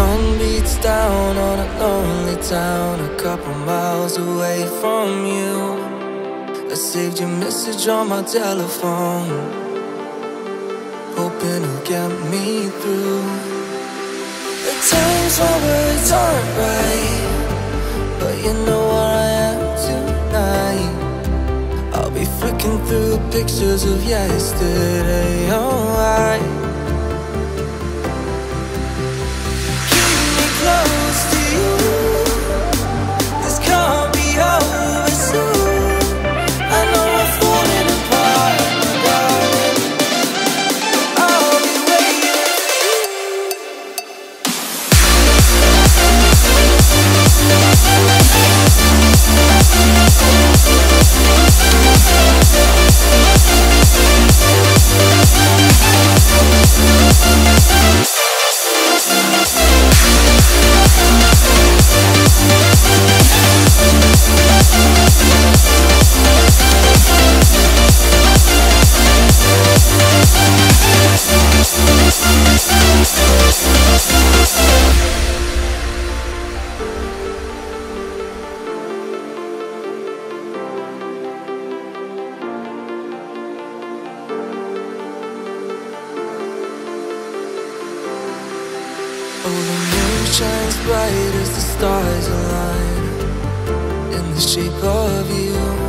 sun beats down on a lonely town a couple miles away from you. I saved your message on my telephone, hoping it'll get me through. The times when words aren't right, but you know where I am tonight. I'll be flicking through pictures of yesterday, oh, alright. Oh, the moon shines bright as the stars align in the shape of you.